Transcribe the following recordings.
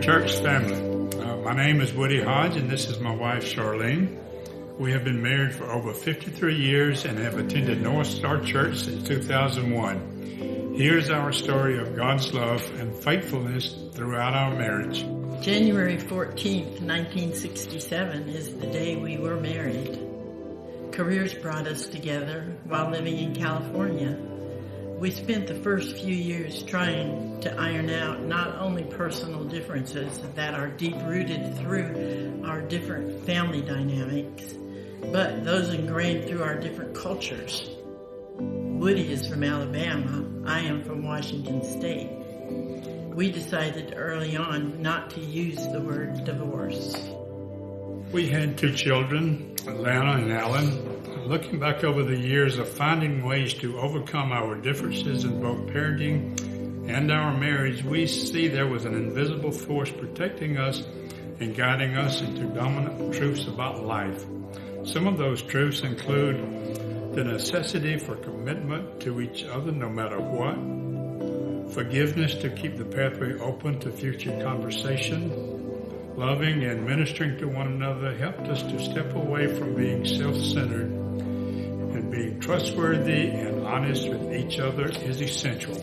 Church family, uh, my name is Woody Hodge and this is my wife Charlene. We have been married for over 53 years and have attended North Star Church since 2001. Here's our story of God's love and faithfulness throughout our marriage. January 14th, 1967 is the day we were married. Careers brought us together while living in California. We spent the first few years trying to iron out not only personal differences that are deep rooted through our different family dynamics, but those ingrained through our different cultures. Woody is from Alabama. I am from Washington State. We decided early on not to use the word divorce. We had two children, Lana and Alan, looking back over the years of finding ways to overcome our differences in both parenting and our marriage, we see there was an invisible force protecting us and guiding us into dominant truths about life. Some of those truths include the necessity for commitment to each other no matter what, forgiveness to keep the pathway open to future conversation, loving and ministering to one another helped us to step away from being self-centered and being trustworthy and honest with each other is essential.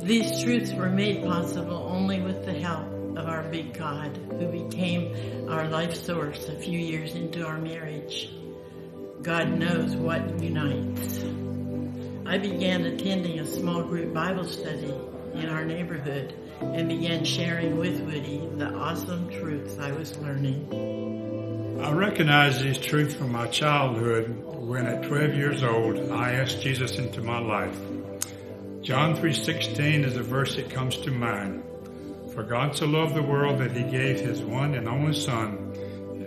These truths were made possible only with the help of our big God, who became our life source a few years into our marriage. God knows what unites. I began attending a small group Bible study in our neighborhood and began sharing with Woody the awesome truths I was learning. I recognize these truths from my childhood when at 12 years old I asked Jesus into my life. John 3:16 is a verse that comes to mind. For God so loved the world that he gave his one and only son,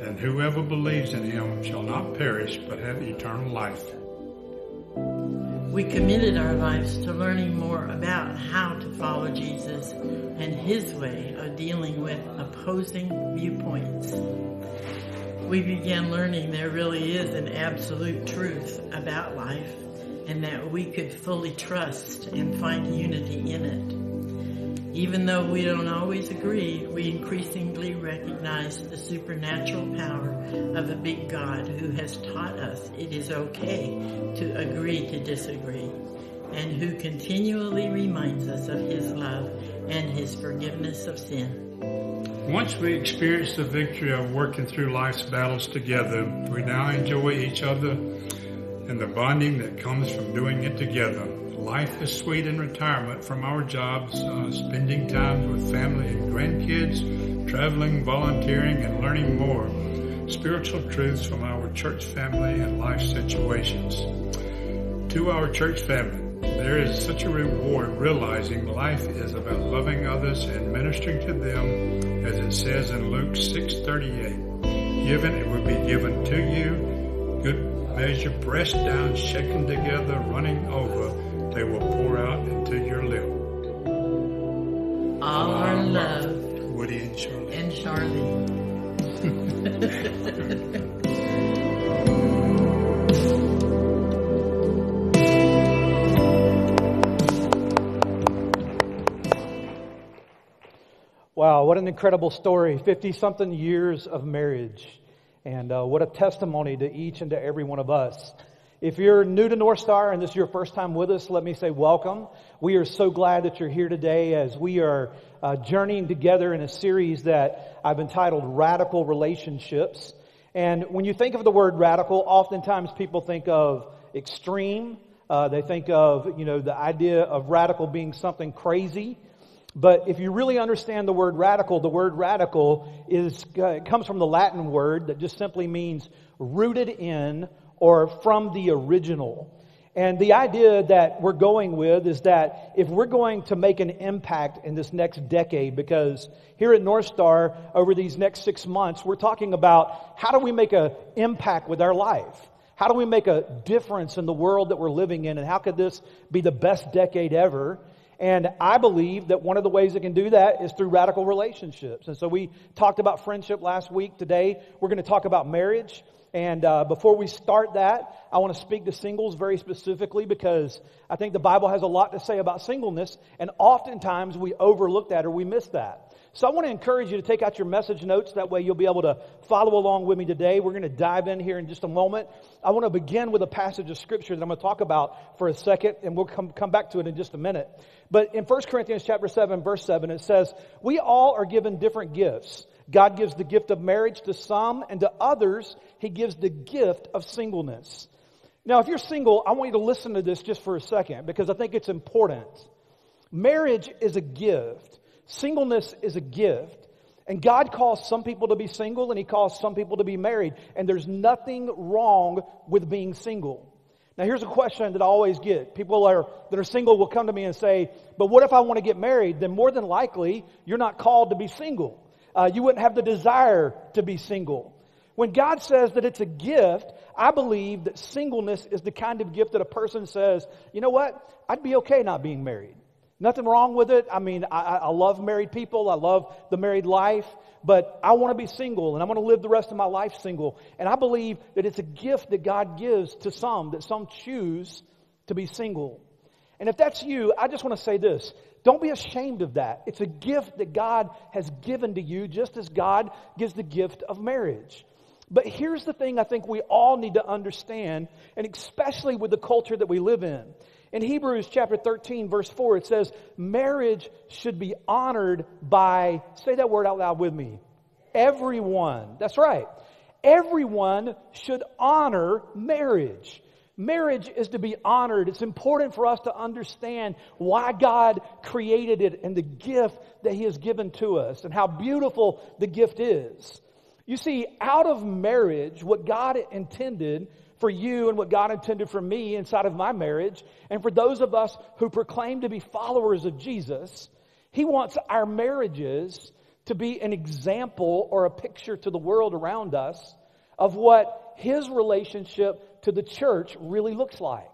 and whoever believes in him shall not perish but have eternal life. We committed our lives to learning more about how to follow Jesus and his way of dealing with opposing viewpoints we began learning there really is an absolute truth about life and that we could fully trust and find unity in it. Even though we don't always agree, we increasingly recognize the supernatural power of a big God who has taught us it is okay to agree to disagree and who continually reminds us of his love and his forgiveness of sin. Once we experience the victory of working through life's battles together, we now enjoy each other and the bonding that comes from doing it together. Life is sweet in retirement from our jobs, uh, spending time with family and grandkids, traveling, volunteering, and learning more spiritual truths from our church family and life situations. To our church family, there is such a reward realizing life is about loving others and ministering to them, as it says in Luke 6:38. Given it will be given to you, good measure, pressed down, shaken together, running over, they will pour out into your lap. All our love, Woody and Charlie. And Charlie. Wow, what an incredible story. 50 something years of marriage. And uh, what a testimony to each and to every one of us. If you're new to North Star and this is your first time with us, let me say welcome. We are so glad that you're here today as we are uh, journeying together in a series that I've entitled Radical Relationships. And when you think of the word radical, oftentimes people think of extreme. Uh, they think of, you know, the idea of radical being something crazy. But if you really understand the word radical, the word radical is, uh, comes from the Latin word that just simply means rooted in or from the original. And the idea that we're going with is that if we're going to make an impact in this next decade, because here at North Star, over these next six months, we're talking about how do we make an impact with our life? How do we make a difference in the world that we're living in? And how could this be the best decade ever? And I believe that one of the ways it can do that is through radical relationships. And so we talked about friendship last week. Today, we're going to talk about marriage. And uh, before we start that, I want to speak to singles very specifically because I think the Bible has a lot to say about singleness, and oftentimes we overlook that or we miss that. So I want to encourage you to take out your message notes. That way you'll be able to follow along with me today. We're going to dive in here in just a moment. I want to begin with a passage of scripture that I'm going to talk about for a second, and we'll come, come back to it in just a minute. But in 1 Corinthians chapter 7, verse 7, it says, We all are given different gifts. God gives the gift of marriage to some, and to others, He gives the gift of singleness. Now, if you're single, I want you to listen to this just for a second because I think it's important. Marriage is a gift. Singleness is a gift. And God calls some people to be single and He calls some people to be married. And there's nothing wrong with being single. Now, here's a question that I always get. People are, that are single will come to me and say, But what if I want to get married? Then, more than likely, you're not called to be single. Uh, you wouldn't have the desire to be single. When God says that it's a gift, I believe that singleness is the kind of gift that a person says, You know what? I'd be okay not being married. Nothing wrong with it. I mean, I, I love married people. I love the married life, but I want to be single and I want to live the rest of my life single. And I believe that it's a gift that God gives to some, that some choose to be single. And if that's you, I just want to say this. Don't be ashamed of that. It's a gift that God has given to you, just as God gives the gift of marriage. But here's the thing I think we all need to understand, and especially with the culture that we live in. In Hebrews chapter 13, verse 4, it says, Marriage should be honored by, say that word out loud with me, everyone. That's right. Everyone should honor marriage. Marriage is to be honored. It's important for us to understand why God created it and the gift that He has given to us and how beautiful the gift is. You see, out of marriage, what God intended for you and what God intended for me inside of my marriage, and for those of us who proclaim to be followers of Jesus, He wants our marriages to be an example or a picture to the world around us of what His relationship to the church really looks like.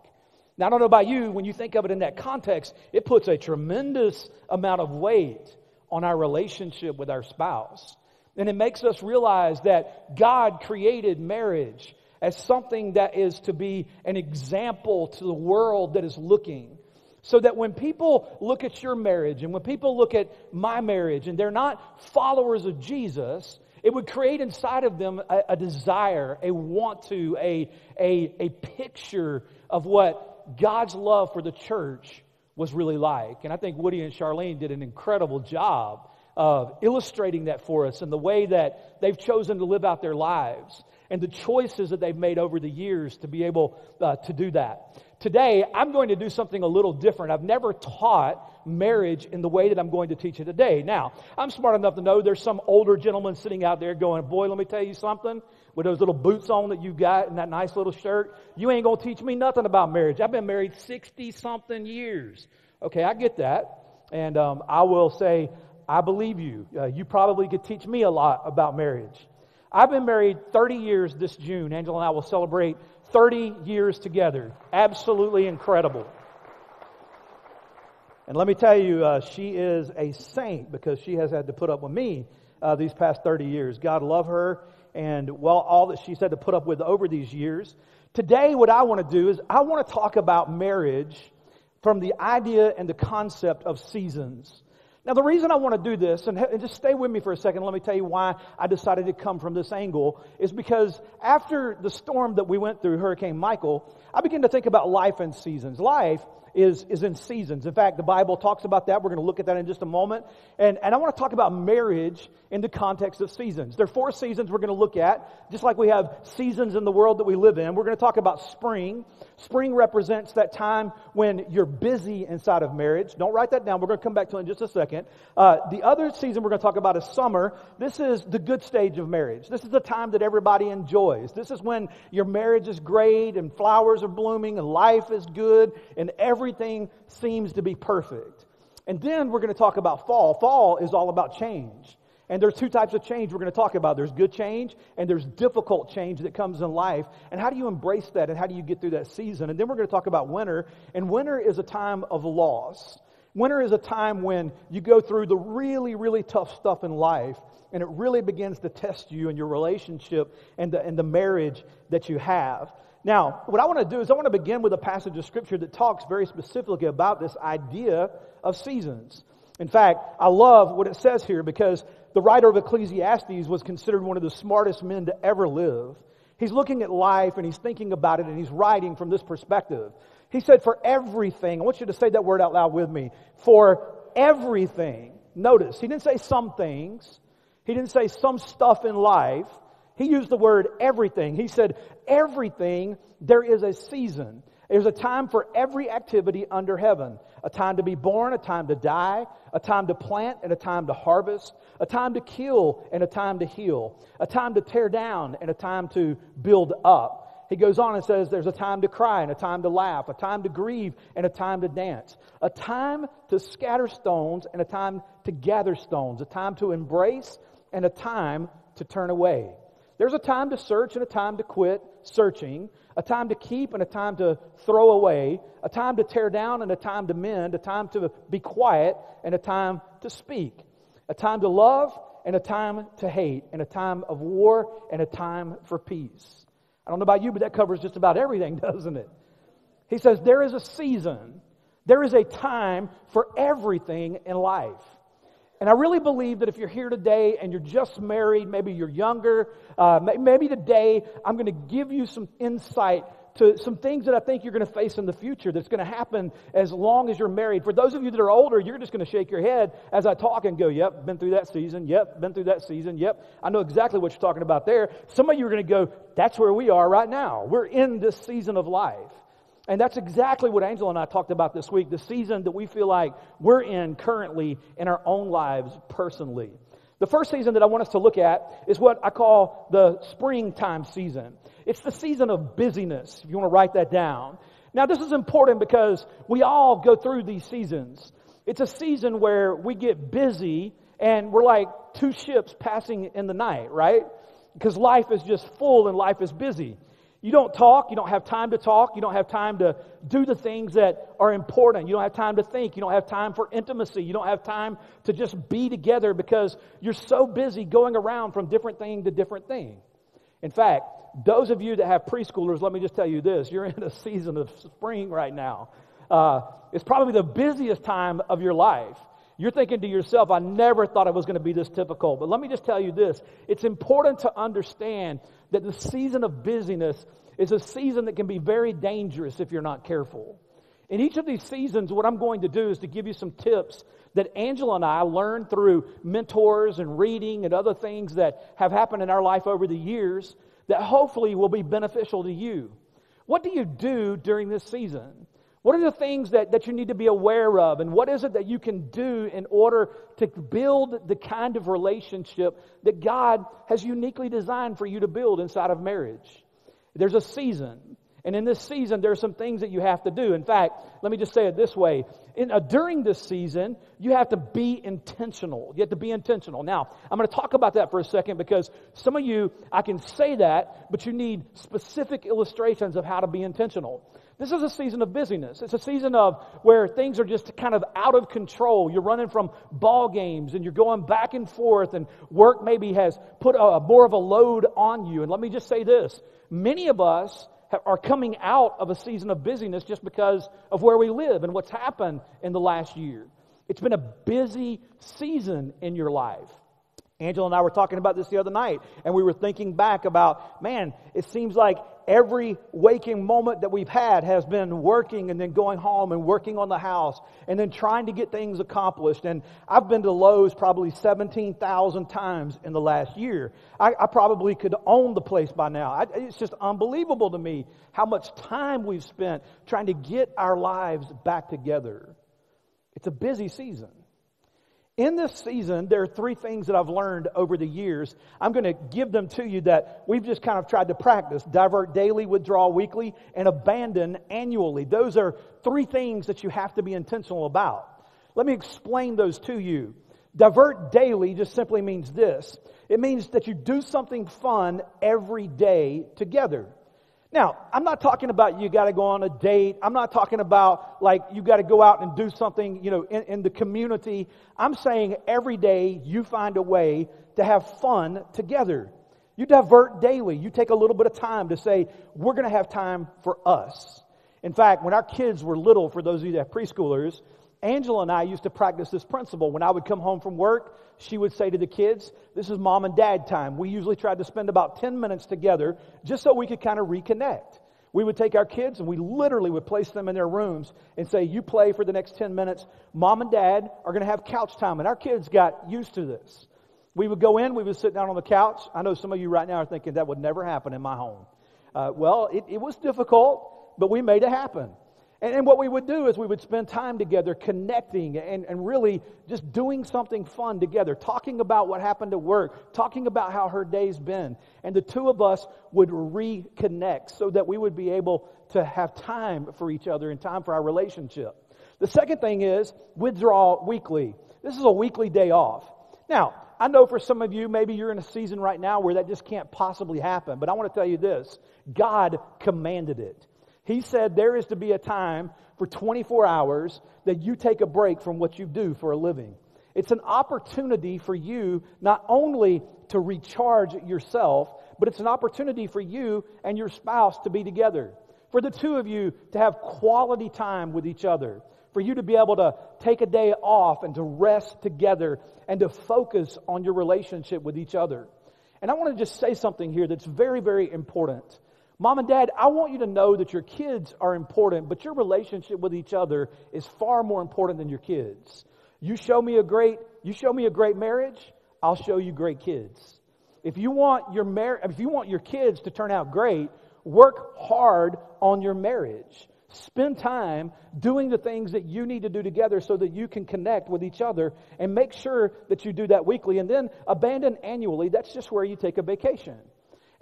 Now, I don't know about you, when you think of it in that context, it puts a tremendous amount of weight on our relationship with our spouse. And it makes us realize that God created marriage as something that is to be an example to the world that is looking. So that when people look at your marriage and when people look at my marriage and they're not followers of Jesus, it would create inside of them a, a desire, a want to, a, a, a picture of what God's love for the church was really like. And I think Woody and Charlene did an incredible job of illustrating that for us and the way that they've chosen to live out their lives and the choices that they've made over the years to be able uh, to do that. Today, I'm going to do something a little different. I've never taught marriage in the way that I'm going to teach it today. Now, I'm smart enough to know there's some older gentleman sitting out there going, Boy, let me tell you something. With those little boots on that you've got and that nice little shirt, you ain't going to teach me nothing about marriage. I've been married 60 something years. Okay, I get that. And um, I will say, I believe you. Uh, you probably could teach me a lot about marriage. I've been married 30 years this June. Angela and I will celebrate 30 years together. Absolutely incredible. And let me tell you, uh, she is a saint because she has had to put up with me uh, these past 30 years. God love her and well, all that she's had to put up with over these years. Today, what I want to do is I want to talk about marriage from the idea and the concept of seasons. Now, the reason I want to do this, and, and, just stay with me for a second, let me tell you why I decided to come from this angle, is because after the storm that we went through, Hurricane Michael, I began to think about life and seasons. Life is, is in seasons. In fact, the Bible talks about that. We're going to look at that in just a moment. And, and I want to talk about marriage in the context of seasons. There are four seasons we're going to look at, just like we have seasons in the world that we live in. We're going to talk about spring. Spring represents that time when you're busy inside of marriage. Don't write that down. We're going to come back to it in just a second. Uh, the other season we're going to talk about is summer. This is the good stage of marriage. This is the time that everybody enjoys. This is when your marriage is great and flowers are blooming and life is good and every everything seems to be perfect. And then we're going to talk about fall. Fall is all about change. And there's two types of change we're going to talk about. There's good change and there's difficult change that comes in life. And how do you embrace that and how do you get through that season? And then we're going to talk about winter. And winter is a time of loss. Winter is a time when you go through the really, really tough stuff in life and it really begins to test you and your relationship and the, and the marriage that you have. Now, what I want to do is I want to begin with a passage of scripture that talks very specifically about this idea of seasons. In fact, I love what it says here because the writer of Ecclesiastes was considered one of the smartest men to ever live. He's looking at life and he's thinking about it and he's writing from this perspective. He said, For everything, I want you to say that word out loud with me. For everything. Notice, he didn't say some things, he didn't say some stuff in life. He used the word everything. He said, Everything, there is a season. There's a time for every activity under heaven a time to be born, a time to die, a time to plant, and a time to harvest, a time to kill, and a time to heal, a time to tear down, and a time to build up. He goes on and says there's a time to cry and a time to laugh, a time to grieve and a time to dance, a time to scatter stones and a time to gather stones, a time to embrace and a time to turn away. There's a time to search and a time to quit searching, a time to keep and a time to throw away, a time to tear down and a time to mend, a time to be quiet and a time to speak, a time to love and a time to hate, and a time of war and a time for peace. I don't know about you, but that covers just about everything, doesn't it? He says there is a season, there is a time for everything in life. And I really believe that if you're here today and you're just married, maybe you're younger, uh, maybe today I'm going to give you some insight to some things that I think you're going to face in the future that's going to happen as long as you're married. For those of you that are older, you're just going to shake your head as I talk and go, Yep, been through that season. Yep, been through that season. Yep, I know exactly what you're talking about there. Some of you are going to go, That's where we are right now. We're in this season of life. And that's exactly what Angela and I talked about this week the season that we feel like we're in currently in our own lives personally. The first season that I want us to look at is what I call the springtime season. It's the season of busyness, if you want to write that down. Now, this is important because we all go through these seasons. It's a season where we get busy and we're like two ships passing in the night, right? Because life is just full and life is busy. You don't talk. You don't have time to talk. You don't have time to do the things that are important. You don't have time to think. You don't have time for intimacy. You don't have time to just be together because you're so busy going around from different thing to different thing. In fact, those of you that have preschoolers, let me just tell you this you're in a season of spring right now. Uh, it's probably the busiest time of your life. You're thinking to yourself, I never thought it was going to be this difficult. But let me just tell you this it's important to understand that the season of busyness is a season that can be very dangerous if you're not careful. In each of these seasons, what I'm going to do is to give you some tips that Angela and I learned through mentors and reading and other things that have happened in our life over the years that hopefully will be beneficial to you. What do you do during this season? What are the things that, that you need to be aware of? And what is it that you can do in order to build the kind of relationship that God has uniquely designed for you to build inside of marriage? There's a season. And in this season, there are some things that you have to do. In fact, let me just say it this way. In, uh, during this season, you have to be intentional. You have to be intentional. Now, I'm going to talk about that for a second because some of you, I can say that, but you need specific illustrations of how to be intentional. This is a season of busyness. It's a season of where things are just kind of out of control. You're running from ball games and you're going back and forth, and work maybe has put a, more of a load on you. And let me just say this many of us are coming out of a season of busyness just because of where we live and what's happened in the last year. It's been a busy season in your life. Angela and I were talking about this the other night, and we were thinking back about, man, it seems like every waking moment that we've had has been working and then going home and working on the house and then trying to get things accomplished. And I've been to Lowe's probably 17,000 times in the last year. I, I, probably could own the place by now. I, it's just unbelievable to me how much time we've spent trying to get our lives back together. It's a busy season. In this season, there are three things that I've learned over the years. I'm going to give them to you that we've just kind of tried to practice divert daily, withdraw weekly, and abandon annually. Those are three things that you have to be intentional about. Let me explain those to you. Divert daily just simply means this it means that you do something fun every day together. Now, I'm not talking about you got to go on a date. I'm not talking about like you got to go out and do something, you know, in, in, the community. I'm saying every day you find a way to have fun together. You divert daily. You take a little bit of time to say, we're going to have time for us. In fact, when our kids were little, for those of you that have preschoolers, Angela and I used to practice this principle. When I would come home from work, she would say to the kids, This is mom and dad time. We usually tried to spend about 10 minutes together just so we could kind of reconnect. We would take our kids and we literally would place them in their rooms and say, You play for the next 10 minutes. Mom and dad are going to have couch time. And our kids got used to this. We would go in, we would sit down on the couch. I know some of you right now are thinking that would never happen in my home. Uh, well, it, it was difficult, but we made it happen. And, and, what we would do is we would spend time together connecting and, and really just doing something fun together, talking about what happened at work, talking about how her day's been. And the two of us would reconnect so that we would be able to have time for each other and time for our relationship. The second thing is withdraw weekly. This is a weekly day off. Now, I know for some of you, maybe you're in a season right now where that just can't possibly happen, but I want to tell you this God commanded it. He said there is to be a time for 24 hours that you take a break from what you do for a living. It's an opportunity for you not only to recharge yourself, but it's an opportunity for you and your spouse to be together. For the two of you to have quality time with each other. For you to be able to take a day off and to rest together and to focus on your relationship with each other. And I want to just say something here that's very, very important. Mom and dad, I want you to know that your kids are important, but your relationship with each other is far more important than your kids. You show me a great, you show me a great marriage, I'll show you great kids. If you want your mar- if you want your kids to turn out great, work hard on your marriage. Spend time doing the things that you need to do together so that you can connect with each other and make sure that you do that weekly and then abandon annually. That's just where you take a vacation.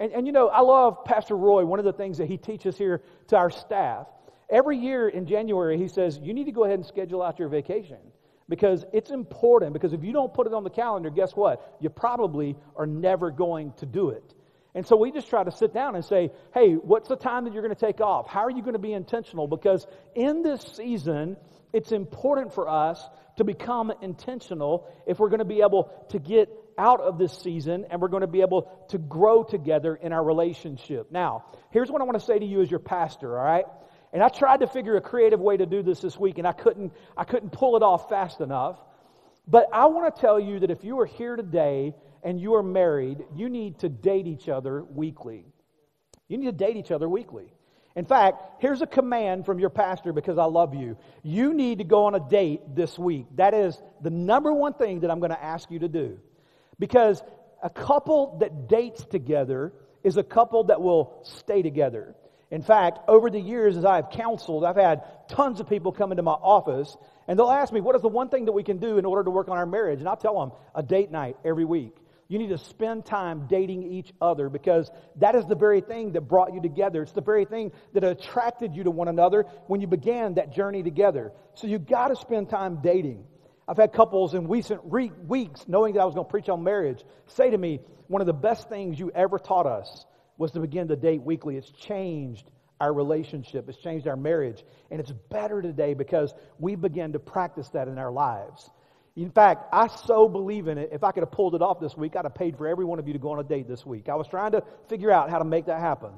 And, and you know, I love Pastor Roy, one of the things that he teaches here to our staff. Every year in January, he says, you need to go ahead and schedule out your vacation because it's important. Because if you don't put it on the calendar, guess what? You probably are never going to do it. And so we just try to sit down and say, hey, what's the time that you're going to take off? How are you going to be intentional? Because in this season, it's important for us to become intentional if we're going to be able to get out of this season and we're going to be able to grow together in our relationship. Now, here's what I want to say to you as your pastor, all right? And I tried to figure a creative way to do this this week and I couldn't I couldn't pull it off fast enough. But I want to tell you that if you are here today and you are married, you need to date each other weekly. You need to date each other weekly. In fact, here's a command from your pastor because I love you. You need to go on a date this week. That is the number one thing that I'm going to ask you to do. Because a couple that dates together is a couple that will stay together. In fact, over the years, as I've counseled, I've had tons of people come into my office and they'll ask me, What is the one thing that we can do in order to work on our marriage? And I'll tell them, A date night every week. You need to spend time dating each other because that is the very thing that brought you together. It's the very thing that attracted you to one another when you began that journey together. So you've got to spend time dating. I've had couples in recent re- weeks, knowing that I was going to preach on marriage, say to me, one of the best things you ever taught us was to begin to date weekly. It's changed our relationship, it's changed our marriage, and it's better today because we begin to practice that in our lives. In fact, I so believe in it. If I could have pulled it off this week, I'd have paid for every one of you to go on a date this week. I was trying to figure out how to make that happen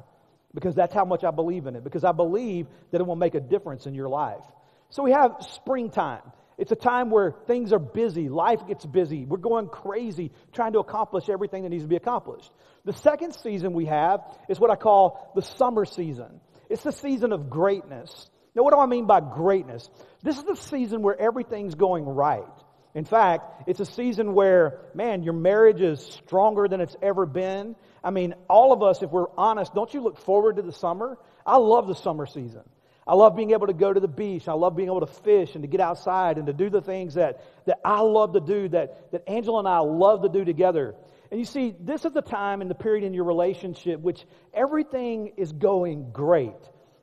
because that's how much I believe in it, because I believe that it will make a difference in your life. So we have springtime. It's a time where things are busy, life gets busy. We're going crazy trying to accomplish everything that needs to be accomplished. The second season we have is what I call the summer season. It's the season of greatness. Now, what do I mean by greatness? This is the season where everything's going right. In fact, it's a season where, man, your marriage is stronger than it's ever been. I mean, all of us, if we're honest, don't you look forward to the summer? I love the summer season. I love being able to go to the beach. I love being able to fish and to get outside and to do the things that, that I love to do, that, that Angela and I love to do together. And you see, this is the time and the period in your relationship which everything is going great.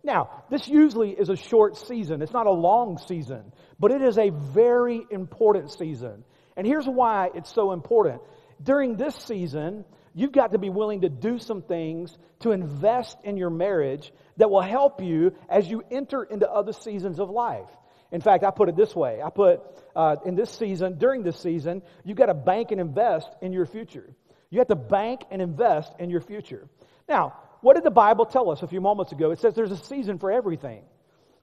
Now, this usually is a short season. It's not a long season, but it is a very important season. And here's why it's so important. During this season, you've got to be willing to do some things to invest in your marriage that will help you as you enter into other seasons of life. In fact, I put it this way I put uh, in this season, during this season, you've got to bank and invest in your future. You have to bank and invest in your future. Now, what did the Bible tell us a few moments ago? It says there's a season for everything.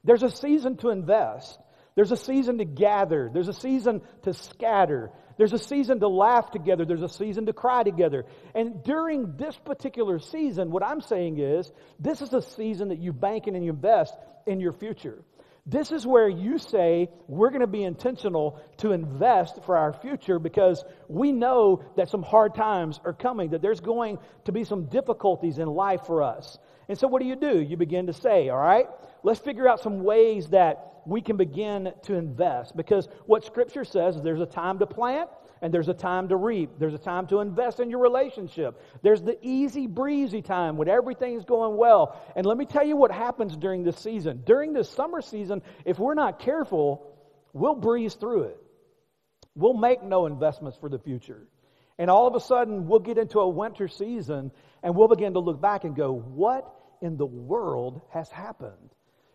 There's a season to invest. There's a season to gather. There's a season to scatter. There's a season to laugh together. There's a season to cry together. And during this particular season, what I'm saying is this is a season that you bank in and you invest in your future. This is where you say we're going to be intentional to invest for our future because we know that some hard times are coming, that there's going to be some difficulties in life for us. And so what do you do? You begin to say, all right, let's figure out some ways that we can begin to invest. Because what Scripture says is there's a time to plant and there's a time to reap. There's a time to invest in your relationship. There's the easy breezy time when everything's going well. And let me tell you what happens during this season. During this summer season, if we're not careful, we'll breeze through it. We'll make no investments for the future. And all of a sudden, we'll get into a winter season and we'll begin to look back and go, what in the world has happened?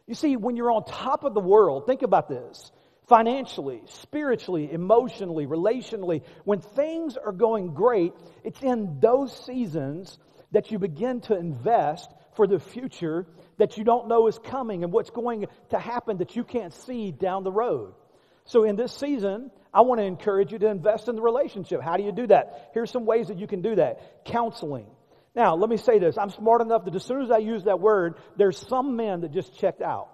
You see, when you're on top of the world, think about this financially, spiritually, emotionally, relationally, when things are going great, it's in those seasons that you begin to invest for the future that you don't know is coming and what's going to happen that you can't see down the road. So, in this season, I want to encourage you to invest in the relationship. How do you do that? Here's some ways that you can do that counseling. Now, let me say this. I'm smart enough that as soon as I use that word, there's some men that just checked out.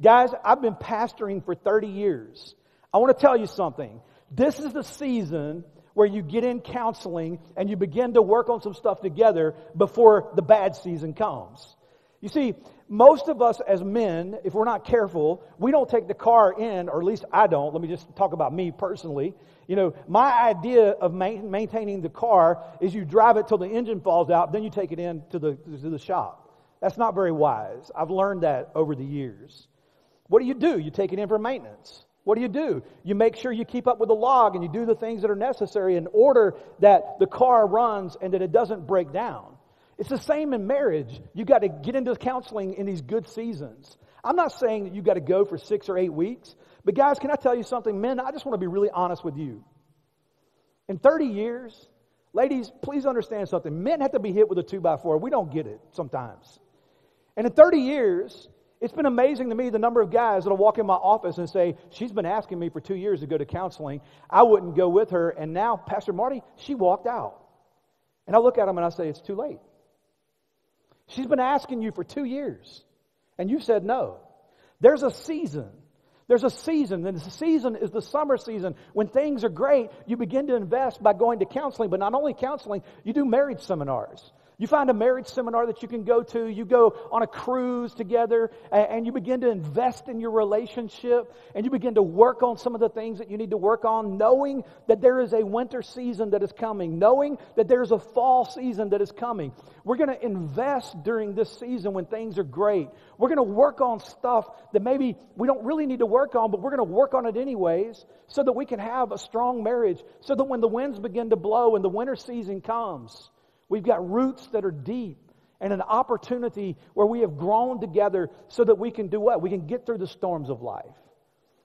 Guys, I've been pastoring for 30 years. I want to tell you something. This is the season where you get in counseling and you begin to work on some stuff together before the bad season comes. You see, most of us as men, if we're not careful, we don't take the car in, or at least I don't. Let me just talk about me personally. You know, my idea of maintaining the car is you drive it till the engine falls out, then you take it in to the, to the shop. That's not very wise. I've learned that over the years. What do you do? You take it in for maintenance. What do you do? You make sure you keep up with the log and you do the things that are necessary in order that the car runs and that it doesn't break down. It's the same in marriage. You got to get into counseling in these good seasons. I'm not saying that you got to go for six or eight weeks, but guys, can I tell you something? Men, I just want to be really honest with you. In 30 years, ladies, please understand something. Men have to be hit with a two by four. We don't get it sometimes. And in 30 years, it's been amazing to me the number of guys that'll walk in my office and say, She's been asking me for two years to go to counseling. I wouldn't go with her. And now, Pastor Marty, she walked out. And I look at them and I say, It's too late. She's been asking you for two years, and you said no. There's a season. There's a season, and the season is the summer season. When things are great, you begin to invest by going to counseling, but not only counseling, you do marriage seminars. You find a marriage seminar that you can go to. You go on a cruise together and you begin to invest in your relationship and you begin to work on some of the things that you need to work on, knowing that there is a winter season that is coming, knowing that there's a fall season that is coming. We're going to invest during this season when things are great. We're going to work on stuff that maybe we don't really need to work on, but we're going to work on it anyways so that we can have a strong marriage, so that when the winds begin to blow and the winter season comes, We've got roots that are deep and an opportunity where we have grown together so that we can do what? We can get through the storms of life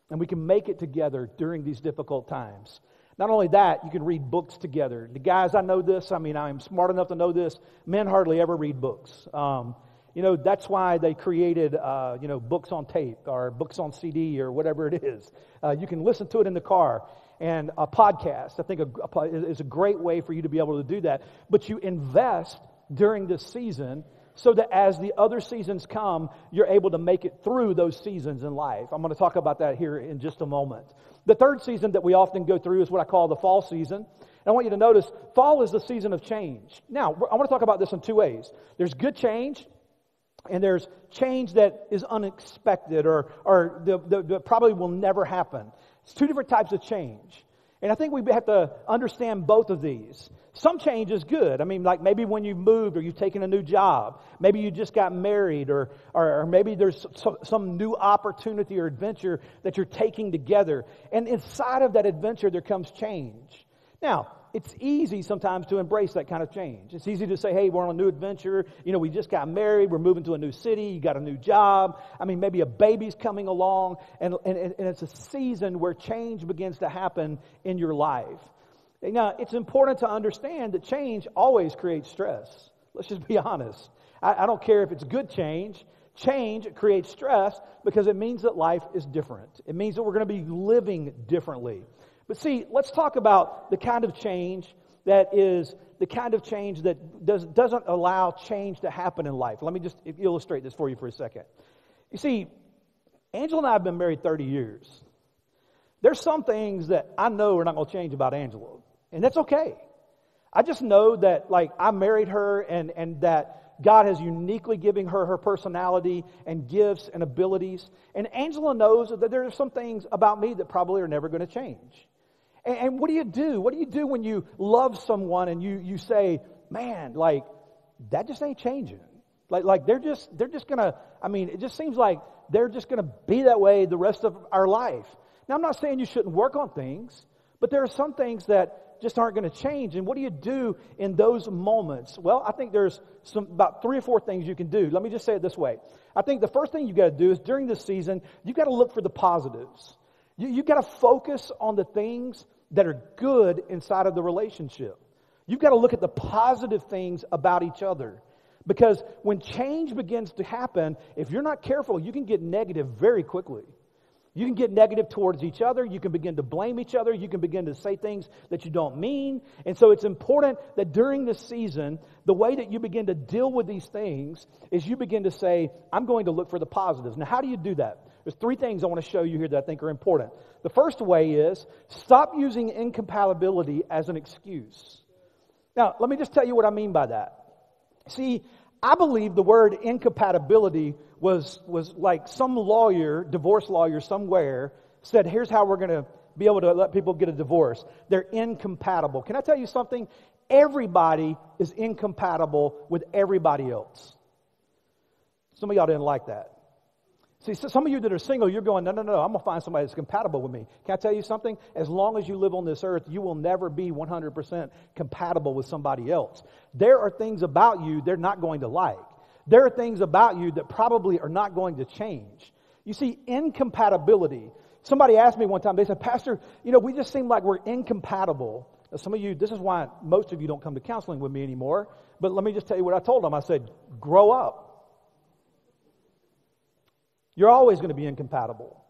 and we can make it together during these difficult times. Not only that, you can read books together. The guys, I know this. I mean, I'm smart enough to know this. Men hardly ever read books. Um, you know, that's why they created, uh, you know, books on tape or books on CD or whatever it is. Uh, you can listen to it in the car and a podcast. I think a, a, is a great way for you to be able to do that. But you invest during this season so that as the other seasons come, you're able to make it through those seasons in life. I'm going to talk about that here in just a moment. The third season that we often go through is what I call the fall season. And I want you to notice fall is the season of change. Now, I want to talk about this in two ways. There's good change, and there's change that is unexpected or, or the, the, the probably will never happen. It's two different types of change. And I think we have to understand both of these. Some change is good. I mean, like maybe when you've moved or you've taken a new job, maybe you just got married, or, or, or maybe there's some, some new opportunity or adventure that you're taking together. And inside of that adventure, there comes change. Now, it's easy sometimes to embrace that kind of change. It's easy to say, hey, we're on a new adventure. You know, we just got married. We're moving to a new city. You got a new job. I mean, maybe a baby's coming along. And, and, and it's a season where change begins to happen in your life. Now, it's important to understand that change always creates stress. Let's just be honest. I, I don't care if it's good change. Change creates stress because it means that life is different. It means that we're going to be living differently. But see, let's talk about the kind of change that is the kind of change that does, doesn't allow change to happen in life. Let me just illustrate this for you for a second. You see, Angela and I have been married 30 years. There's some things that I know are not going to change about Angela, and that's okay. I just know that, like, I married her and, and that God has uniquely given her her personality and gifts and abilities. And Angela knows that there are some things about me that probably are never going to change. And, and what do you do? What do you do when you love someone and you, you say, man, like, that just ain't changing? Like, like they're just, they're just gonna, I mean, it just seems like they're just gonna be that way the rest of our life. Now, I'm not saying you shouldn't work on things, but there are some things that just aren't going to change. And what do you do in those moments? Well, I think there's some about three or four things you can do. Let me just say it this way. I think the first thing you've got to do is during this season, you've got to look for the positives. You, you got to focus on the things that are good inside of the relationship. You've got to look at the positive things about each other. Because when change begins to happen, if you're not careful, you can get negative very quickly. You can get negative towards each other. You can begin to blame each other. You can begin to say things that you don't mean. And so it's important that during this season, the way that you begin to deal with these things is you begin to say, I'm going to look for the positives. Now, how do you do that? There's three things I want to show you here that I think are important. The first way is stop using incompatibility as an excuse. Now, let me just tell you what I mean by that. See, I believe the word incompatibility was, was like some lawyer, divorce lawyer somewhere, said, here's how we're going to be able to let people get a divorce. They're incompatible. Can I tell you something? Everybody is incompatible with everybody else. Some of y'all didn't like that. See, some of you that are single, you're going, no, no, no, I'm going to find somebody that's compatible with me. Can I tell you something? As long as you live on this earth, you will never be 100% compatible with somebody else. There are things about you they're not going to like. There are things about you that probably are not going to change. You see, incompatibility. Somebody asked me one time, they said, Pastor, you know, we just seem like we're incompatible. Now, some of you, this is why most of you don't come to counseling with me anymore. But let me just tell you what I told them. I said, grow up. You're always going to be incompatible.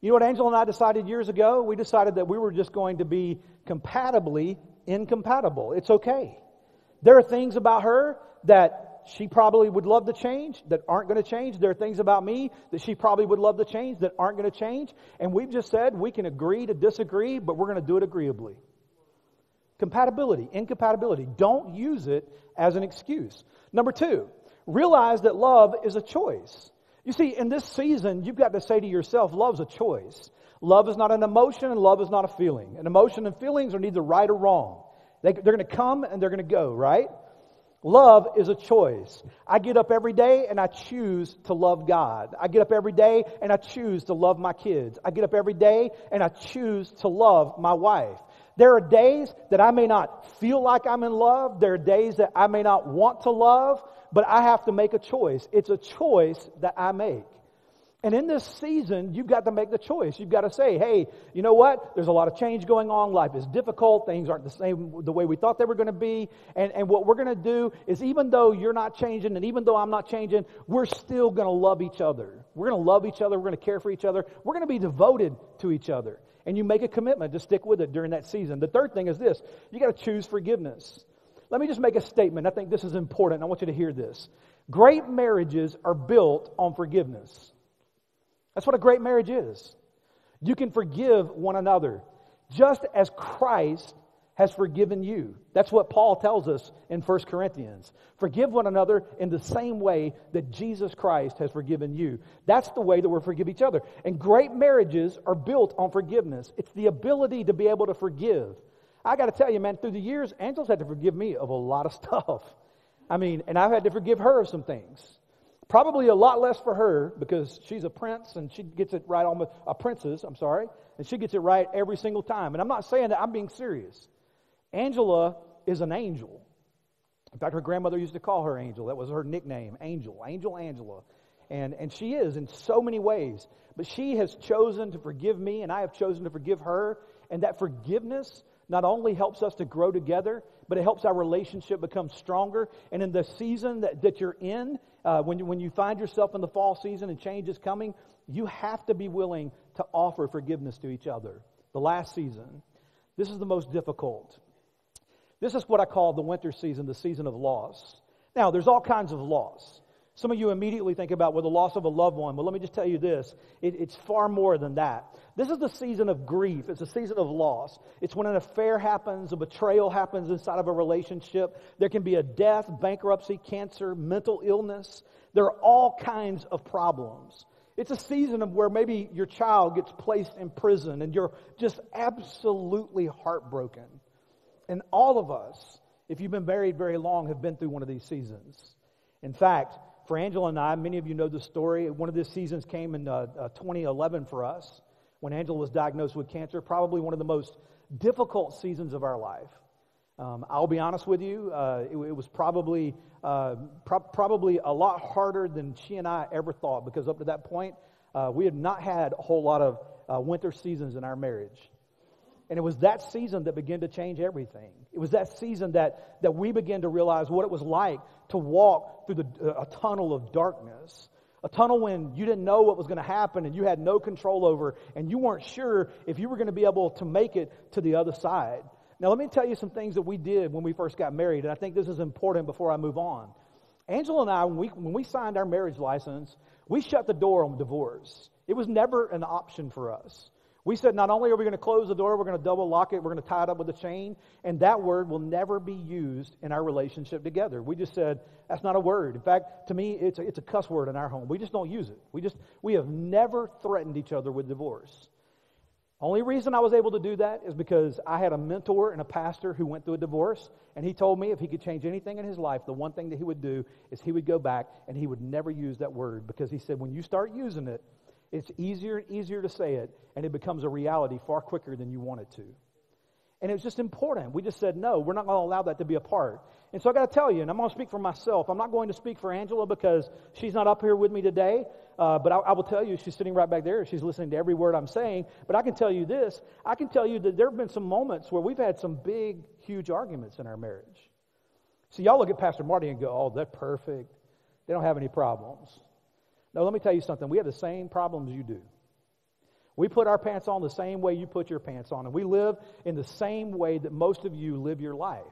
You know what Angela and I decided years ago? We decided that we were just going to be compatibly incompatible. It's okay. There are things about her that she probably would love to change that aren't going to change. There are things about me that she probably would love to change that aren't going to change. And we've just said we can agree to disagree, but we're going to do it agreeably. Compatibility, incompatibility. Don't use it as an excuse. Number two, realize that love is a choice. You see, in this season, you've got to say to yourself, love's a choice. Love is not an emotion and love is not a feeling. An emotion and feelings are neither right or wrong. They, they're going to come and they're going to go, right? Love is a choice. I get up every day and I choose to love God. I get up every day and I choose to love my kids. I get up every day and I choose to love my wife. There are days that I may not feel like I'm in love. There are days that I may not want to love, but I have to make a choice. It's a choice that I make. And in this season, you've got to make the choice. You've got to say, hey, you know what? There's a lot of change going on. Life is difficult. Things aren't the same the way we thought they were going to be. And, and what we're going to do is, even though you're not changing and even though I'm not changing, we're still going to love each other. We're going to love each other. We're going to care for each other. We're going to be devoted to each other. And you make a commitment to stick with it during that season. The third thing is this you got to choose forgiveness. Let me just make a statement. I think this is important. I want you to hear this. Great marriages are built on forgiveness. That's what a great marriage is. You can forgive one another just as Christ has forgiven you. That's what Paul tells us in 1 Corinthians. Forgive one another in the same way that Jesus Christ has forgiven you. That's the way that we forgive each other. And great marriages are built on forgiveness. It's the ability to be able to forgive. I got to tell you, man, through the years, Angela's had to forgive me of a lot of stuff. I mean, and I've had to forgive her of some things. Probably a lot less for her because she's a prince and she gets it right almost, a princess, I'm sorry, and she gets it right every single time. And I'm not saying that, I'm being serious. Angela is an angel. In fact, her grandmother used to call her Angel. That was her nickname, Angel, Angel Angela. And, and she is in so many ways. But she has chosen to forgive me, and I have chosen to forgive her. And that forgiveness not only helps us to grow together, but it helps our relationship become stronger. And in the season that, that you're in, uh, when, you, when you find yourself in the fall season and change is coming, you have to be willing to offer forgiveness to each other. The last season, this is the most difficult. This is what I call the winter season, the season of loss. Now, there's all kinds of loss. Some of you immediately think about, well, the loss of a loved one. But let me just tell you this it, it's far more than that. This is the season of grief, it's a season of loss. It's when an affair happens, a betrayal happens inside of a relationship. There can be a death, bankruptcy, cancer, mental illness. There are all kinds of problems. It's a season of where maybe your child gets placed in prison and you're just absolutely heartbroken. And all of us, if you've been married very long, have been through one of these seasons. In fact, for Angela and I, many of you know the story. One of these seasons came in uh, uh, 2011 for us when Angela was diagnosed with cancer, probably one of the most difficult seasons of our life. Um, I'll be honest with you, uh, it, it, was probably, uh, pro- probably a lot harder than she and I ever thought because up to that point, uh, we had not had a whole lot of uh, winter seasons in our marriage. And it was that season that began to change everything. It was that season that, that we began to realize what it was like to walk through the, uh, a tunnel of darkness. A tunnel when you didn't know what was going to happen and you had no control over, and you weren't sure if you were going to be able to make it to the other side. Now, let me tell you some things that we did when we first got married, and I think this is important before I move on. Angela and I, when we, when we signed our marriage license, we shut the door on divorce. It was never an option for us. We said not only are we going to close the door, we're going to double lock it, we're going to tie it up with a chain, and that word will never be used in our relationship together. We just said that's not a word. In fact, to me, it's a, it's a cuss word in our home. We just don't use it. We just we have never threatened each other with divorce. Only reason I was able to do that is because I had a mentor and a pastor who went through a divorce, and he told me if he could change anything in his life, the one thing that he would do is he would go back and he would never use that word because he said when you start using it, it's easier and easier to say it, and it becomes a reality far quicker than you want it to. And it was just important. We just said, no, we're not going to allow that to be a part. And so I got to tell you, and I'm going to speak for myself. I'm not going to speak for Angela because she's not up here with me today. Uh, but I, I, will tell you, she's sitting right back there. She's listening to every word I'm saying. But I can tell you this I can tell you that there have been some moments where we've had some big, huge arguments in our marriage. See, y'all look at Pastor Marty and go, oh, they're perfect. They don't have any problems. No, let me tell you something. We have the same problems you do. We put our pants on the same way you put your pants on, and we live in the same way that most of you live your life.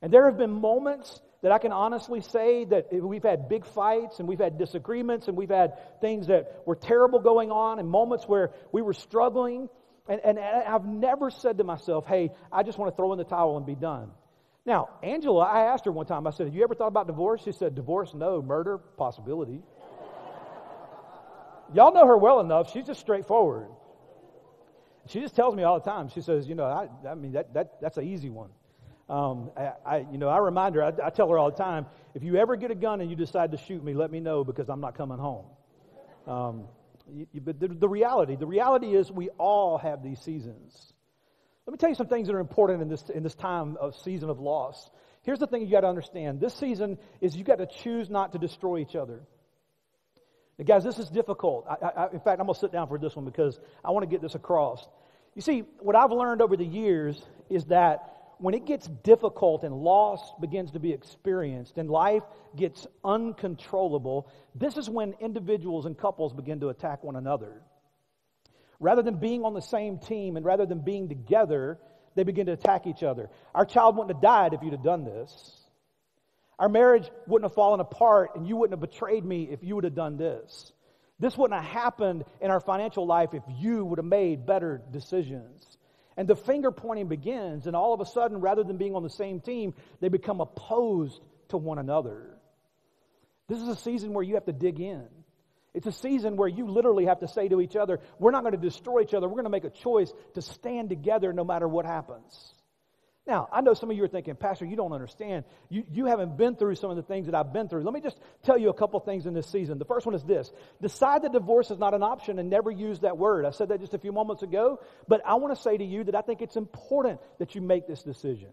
And there have been moments that I can honestly say that we've had big fights and we've had disagreements and we've had things that were terrible going on and moments where we were struggling. And, and I've never said to myself, hey, I just want to throw in the towel and be done. Now, Angela, I asked her one time, I said, Have you ever thought about divorce? She said, Divorce, no. Murder, possibility. Y'all know her well enough. She's just straightforward. She just tells me all the time. She says, you know, I, I mean, that, that, that's an easy one. Um, I, I, you know, I remind her, I, I, tell her all the time, if you ever get a gun and you decide to shoot me, let me know because I'm not coming home. Um, you, you, but the, the reality, the reality is we all have these seasons. Let me tell you some things that are important in this, in this time of season of loss. Here's the thing you got to understand. This season is you got to choose not to destroy each other. Guys, this is difficult. I, I, in fact, I'm going to sit down for this one because I want to get this across. You see, what I've learned over the years is that when it gets difficult and loss begins to be experienced and life gets uncontrollable, this is when individuals and couples begin to attack one another. Rather than being on the same team and rather than being together, they begin to attack each other. Our child wouldn't have died if you'd have done this. Our marriage wouldn't have fallen apart and you wouldn't have betrayed me if you would have done this. This wouldn't have happened in our financial life if you would have made better decisions. And the finger pointing begins, and all of a sudden, rather than being on the same team, they become opposed to one another. This is a season where you have to dig in. It's a season where you literally have to say to each other, We're not going to destroy each other. We're going to make a choice to stand together no matter what happens. Now, I know some of you are thinking, Pastor, you don't understand. You, you haven't been through some of the things that I've been through. Let me just tell you a couple things in this season. The first one is this decide that divorce is not an option and never use that word. I said that just a few moments ago, but I want to say to you that I think it's important that you make this decision.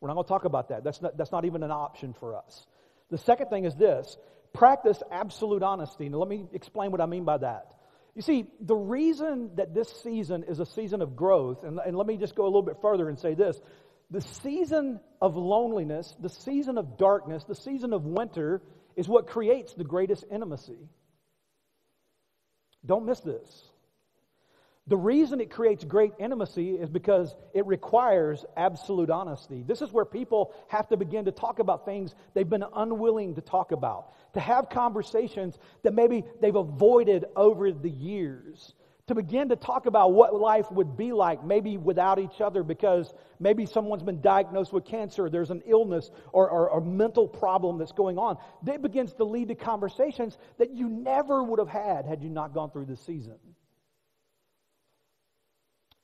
We're not going to talk about that. That's not, that's not even an option for us. The second thing is this practice absolute honesty. Now, let me explain what I mean by that. You see, the reason that this season is a season of growth, and, and let me just go a little bit further and say this The season of loneliness, the season of darkness, the season of winter is what creates the greatest intimacy. Don't miss this. The reason it creates great intimacy is because it requires absolute honesty. This is where people have to begin to talk about things they've been unwilling to talk about, to have conversations that maybe they've avoided over the years, to begin to talk about what life would be like, maybe without each other, because maybe someone's been diagnosed with cancer, there's an illness or, or a mental problem that's going on. It begins to lead to conversations that you never would have had had you not gone through this season.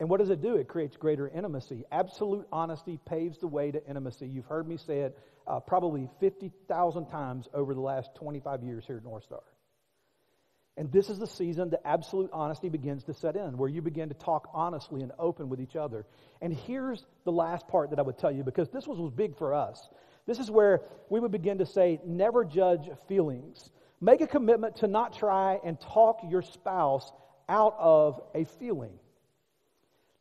And what does it do? It creates greater intimacy. Absolute honesty paves the way to intimacy. You've heard me say it uh, probably 50,000 times over the last 25 years here at North Star. And this is the season that absolute honesty begins to set in, where you begin to talk honestly and open with each other. And here's the last part that I would tell you, because this was, was big for us. This is where we would begin to say, never judge feelings. Make a commitment to not try and talk your spouse out of a feeling.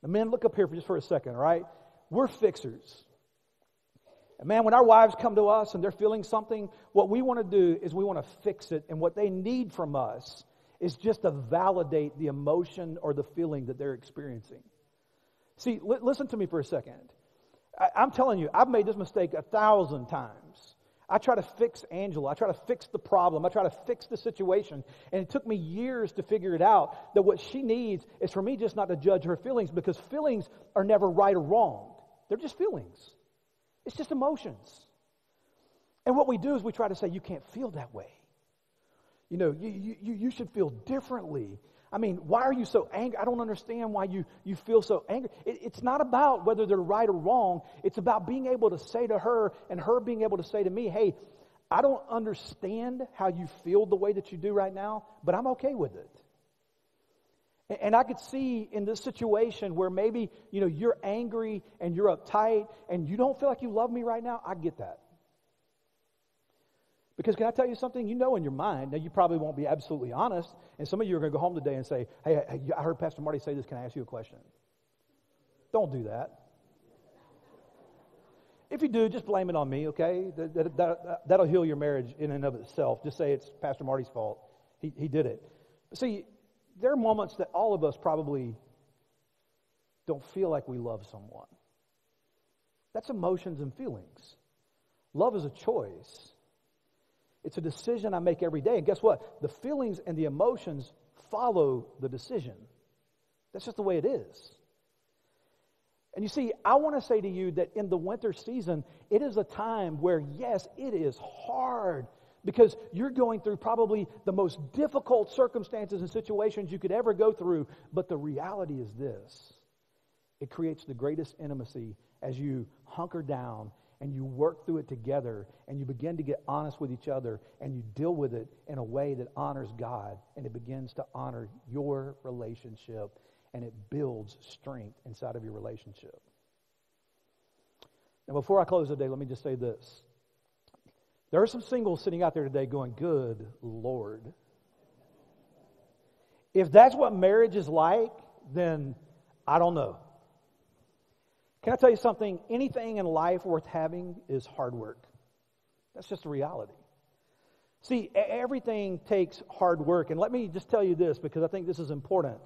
Now, men, look up here for just for a second, all right? We're fixers. And man, when our wives come to us and they're feeling something, what we want to do is we want to fix it. And what they need from us is just to validate the emotion or the feeling that they're experiencing. See, li- listen to me for a second. I- I'm telling you, I've made this mistake a thousand times. I try to fix Angela. I try to fix the problem. I try to fix the situation. And it took me years to figure it out that what she needs is for me just not to judge her feelings because feelings are never right or wrong. They're just feelings, it's just emotions. And what we do is we try to say, you can't feel that way. You know, you, you, you should feel differently. I mean, why are you so angry? I don't understand why you, you feel so angry. It, it's not about whether they're right or wrong. It's about being able to say to her and her being able to say to me, hey, I don't understand how you feel the way that you do right now, but I'm okay with it. And, and I could see in this situation where maybe, you know, you're angry and you're uptight and you don't feel like you love me right now. I get that. Because can I tell you something? You know in your mind, now you probably won't be absolutely honest, and some of you are going to go home today and say, Hey, I heard Pastor Marty say this. Can I ask you a question? Don't do that. If you do, just blame it on me, okay? That, that, that, that'll heal your marriage in and of itself. Just say it's Pastor Marty's fault. He, he did it. See, there are moments that all of us probably don't feel like we love someone. That's emotions and feelings. Love is a choice. It's a decision I make every day. And guess what? The feelings and the emotions follow the decision. That's just the way it is. And you see, I want to say to you that in the winter season, it is a time where, yes, it is hard because you're going through probably the most difficult circumstances and situations you could ever go through. But the reality is this it creates the greatest intimacy as you hunker down and you work through it together and you begin to get honest with each other and you deal with it in a way that honors God and it begins to honor your relationship and it builds strength inside of your relationship. Now, before I close today, let me just say this. There are some singles sitting out there today going, Good Lord. If that's what marriage is like, then I don't know. Can I tell you something? Anything in life worth having is hard work. That's just a reality. See, everything takes hard work. And let me just tell you this because I think this is important.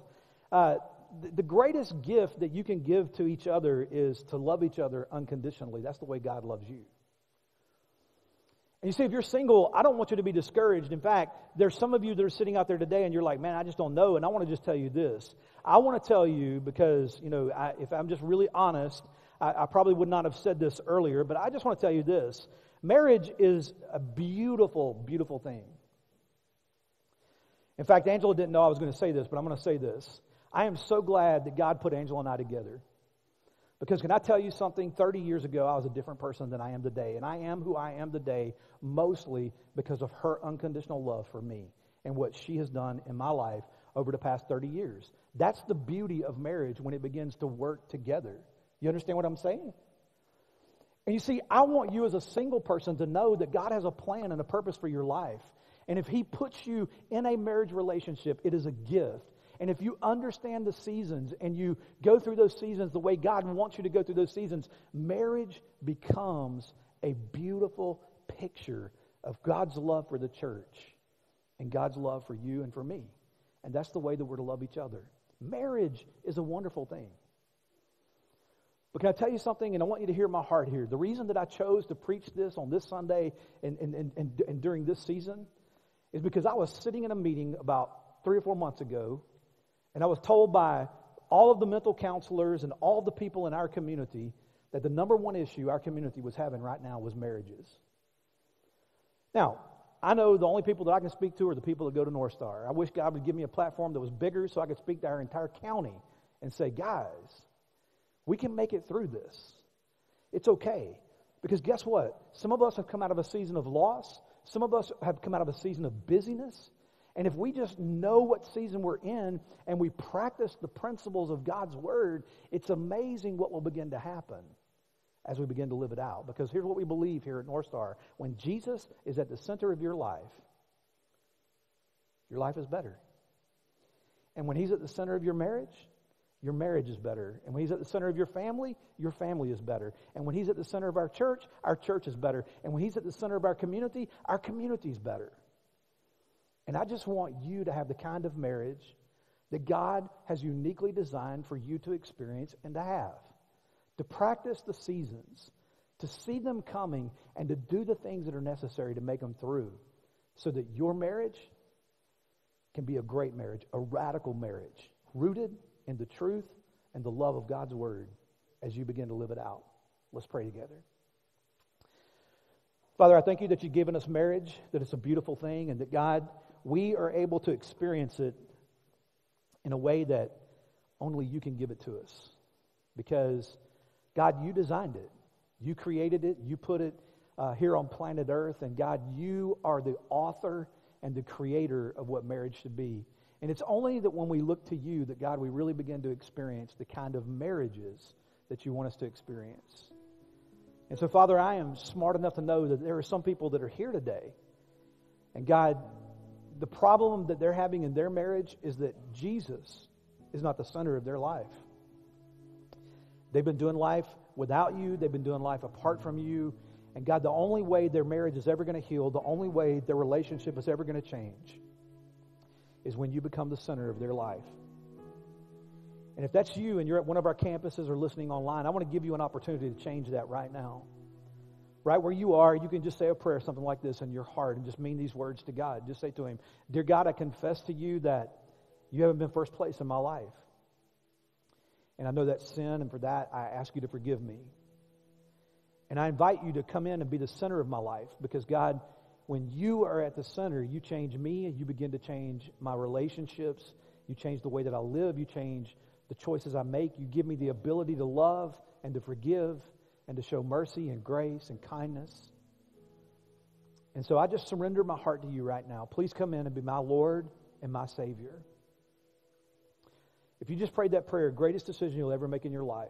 Uh, the, the greatest gift that you can give to each other is to love each other unconditionally. That's the way God loves you. And you see, if you're single, I don't want you to be discouraged. In fact, there's some of you that are sitting out there today and you're like, man, I just don't know. And I want to just tell you this. I want to tell you because, you know, I, if I'm just really honest, I, I probably would not have said this earlier, but I just want to tell you this. Marriage is a beautiful, beautiful thing. In fact, Angela didn't know I was going to say this, but I'm going to say this. I am so glad that God put Angela and I together. Because can I tell you something? 30 years ago, I was a different person than I am today. And I am who I am today mostly because of her unconditional love for me and what she has done in my life over the past 30 years. That's the beauty of marriage when it begins to work together. You understand what I'm saying? And you see, I want you as a single person to know that God has a plan and a purpose for your life. And if He puts you in a marriage relationship, it is a gift. And if you understand the seasons and you go through those seasons the way God wants you to go through those seasons, marriage becomes a beautiful picture of God's love for the church and God's love for you and for me. And that's the way that we're to love each other. Marriage is a wonderful thing. But can I tell you something? And I want you to hear my heart here. The reason that I chose to preach this on this Sunday and, and, and, and, during this season is because I was sitting in a meeting about three or four months ago, and I was told by all of the mental counselors and all the people in our community that the number one issue our community was having right now was marriages. Now, I know the only people that I can speak to are the people that go to North Star. I wish God would give me a platform that was bigger so I could speak to our entire county and say, guys, we can make it through this. It's okay. Because guess what? Some of us have come out of a season of loss. Some of us have come out of a season of busyness. And if we just know what season we're in and we practice the principles of God's word, it's amazing what will begin to happen as we begin to live it out. Because here's what we believe here at North Star when Jesus is at the center of your life, your life is better. And when He's at the center of your marriage, your marriage is better. And when He's at the center of your family, your family is better. And when He's at the center of our church, our church is better. And when He's at the center of our community, our community is better. And I just want you to have the kind of marriage that God has uniquely designed for you to experience and to have to practice the seasons, to see them coming, and to do the things that are necessary to make them through so that your marriage can be a great marriage, a radical marriage, rooted in the truth and the love of God's Word as you begin to live it out. Let's pray together. Father, I thank you that you've given us marriage, that it's a beautiful thing, and that God, we are able to experience it in a way that only you can give it to us. Because God, you designed it. You created it. You put it uh, here on planet Earth. And God, you are the author and the creator of what marriage should be. And it's only that when we look to you that, God, we really begin to experience the kind of marriages that you want us to experience. And so, Father, I am smart enough to know that there are some people that are here today. And God, the problem that they're having in their marriage is that Jesus is not the center of their life. They've been doing life without you, they've been doing life apart from you. And God, the only way their marriage is ever going to heal, the only way their relationship is ever going to change, is when you become the center of their life. And if that's you and you're at one of our campuses or listening online, I want to give you an opportunity to change that right now. Right where you are, you can just say a prayer, something like this in your heart, and just mean these words to God. Just say to Him, Dear God, I confess to you that you haven't been first place in my life. And I know that's sin, and for that, I ask you to forgive me. And I invite you to come in and be the center of my life because, God, when you are at the center, you change me and you begin to change my relationships. You change the way that I live. You change the choices I make. You give me the ability to love and to forgive and to show mercy and grace and kindness. And so I just surrender my heart to you right now. Please come in and be my Lord and my Savior. If you just prayed that prayer, greatest decision you'll ever make in your life.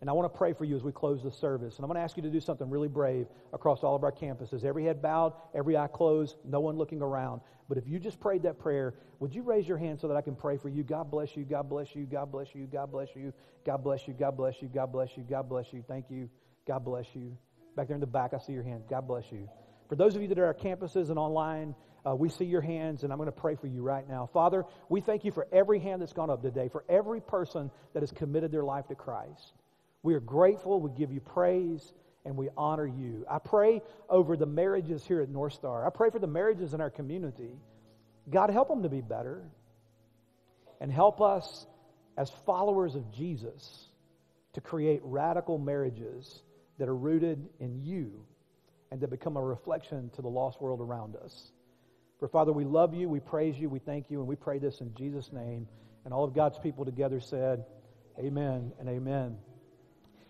And I want to pray for you as we close the service. And I'm going to ask you to do something really brave across all of our campuses. Every head bowed, every eye closed, no one looking around. But if you just prayed that prayer, would you raise your hand so that I can pray for you? God bless you. God bless you. God bless you. God bless you. God bless you. God bless you. God bless you. God bless you. Thank you. God bless you. Back there in the back, I see your hand. God bless you. For those of you that are at campuses and online, uh, we see your hands, and I'm going to pray for you right now. Father, we thank you for every hand that's gone up today, for every person that has committed their life to Christ. We are grateful. We give you praise and we honor you. I pray over the marriages here at North Star. I pray for the marriages in our community. God, help them to be better. And help us as followers of Jesus to create radical marriages that are rooted in you and that become a reflection to the lost world around us. For Father, we love you, we praise you, we thank you, and we pray this in Jesus' name. And all of God's people together said, Amen and amen.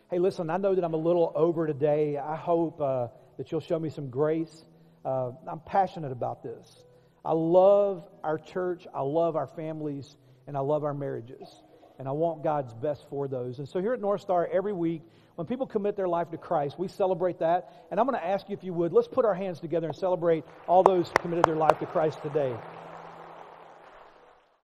Hey, listen, I know that I'm a little over today. I hope uh, that you'll show me some grace. Uh, I'm passionate about this. I love our church, I love our families, and I love our marriages. And I want God's best for those. And so here at North Star, every week, when people commit their life to Christ, we celebrate that. And I'm going to ask you if you would, let's put our hands together and celebrate all those who committed their life to Christ today.